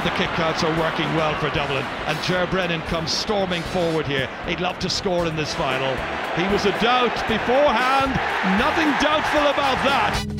The kickouts are working well for Dublin, and Ger Brennan comes storming forward here. He'd love to score in this final. He was a doubt beforehand, nothing doubtful about that.